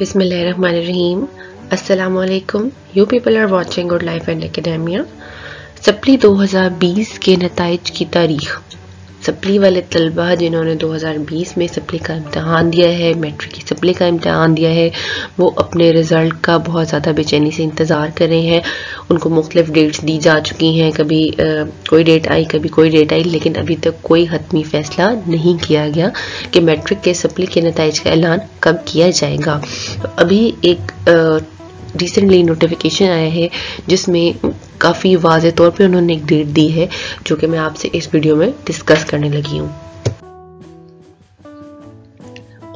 Bismillahirrahmanirrahim. Assalamu alaikum. You people are watching Good Life and Academia. Supply 2020 के नतज की तारीख supply वाले तलबा जिन्होंने 2020 में सप्ली का इम्तहान दिया है, मेट्रिक की सप्ली का इम्तहान दिया है, वो अपने रिज़ल्ट का बहुत ज़्यादा बेचैनी से इंतज़ार कर रहे हैं उनको मुख्तलिफ़ डेट्स दी जा चुकी हैं। कभी आ, कोई डेट आई कभी कोई डेट आई लेकिन अभी तक कोई हतमी फैसला नहीं किया गया कि मैट्रिक के सप्ली के नतज का ऐलान कब किया जाएगा। अभी एक रिसेंटली नोटिफिकेशन आया है जिसमें काफ़ी वाज तौर पे उन्होंने एक डेट दी है जो कि मैं आपसे इस वीडियो में डिस्कस करने लगी हूँ।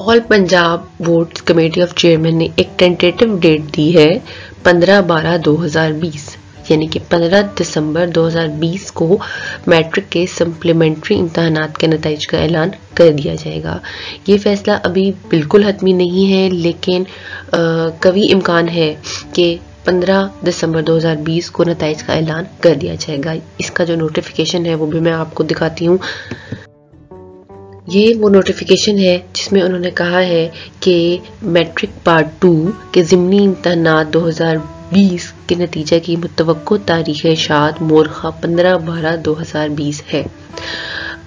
All Punjab board committee of chairman ने एक टेंटेटिव डेट दी है 15 बारह 2020 यानी कि 15 दिसंबर 2020 को मैट्रिक के सप्लीमेंट्री इम्तहान के नतज का ऐलान कर दिया जाएगा। ये फैसला अभी बिल्कुल हतमी नहीं है, लेकिन कभी इम्कान है कि 15 दिसंबर 2020 को नतज का ऐलान कर दिया जाएगा। इसका जो नोटिफिकेशन है वो भी मैं आपको दिखाती हूँ। ये वो नोटिफिकेशन है जिसमें उन्होंने कहा है कि मैट्रिक पार्ट टू के ज़मनी इम्तहान 2020 के नतीजे की मुतव तारीख शाद मोरखा 15 बारह 2020 है।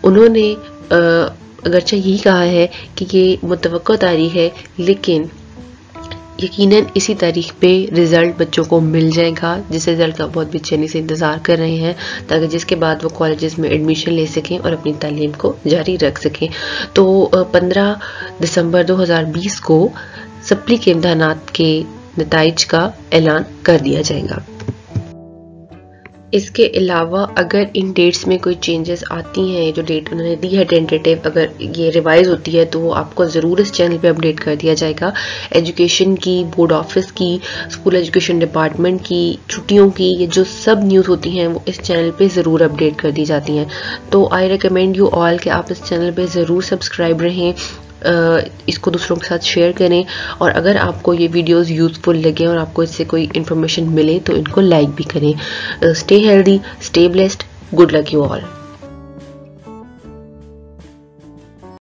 उन्होंने अगरचे यही कहा है कि ये मुतव तारीख है, लेकिन यकीनन इसी तारीख पे रिज़ल्ट बच्चों को मिल जाएगा, जिस रिज़ल्ट का बहुत बेचैनी से इंतज़ार कर रहे हैं, ताकि जिसके बाद वो कॉलेज़ में एडमिशन ले सकें और अपनी तालीम को जारी रख सकें। तो 15 दिसंबर 2020 को सप्ली के इम्तहान के नतज का ऐलान कर दिया जाएगा। इसके अलावा अगर इन डेट्स में कोई चेंजेस आती हैं, जो डेट उन्होंने दी है टेंटेटिव अगर ये रिवाइज होती है तो वो आपको ज़रूर इस चैनल पे अपडेट कर दिया जाएगा। एजुकेशन की बोर्ड ऑफ़िस की स्कूल एजुकेशन डिपार्टमेंट की, छुट्टियों की, ये जो सब न्यूज़ होती हैं, वो इस चैनल पे ज़रूर अपडेट कर दी जाती हैं। तो आई रिकमेंड यू ऑल कि आप इस चैनल पर ज़रूर सब्सक्राइब रहें इसको दूसरों के साथ शेयर करें और अगर आपको ये वीडियोस यूज़फुल लगे और आपको इससे कोई इन्फॉर्मेशन मिले तो इनको लाइक भी करें। Stay healthy stay blessed good luck you all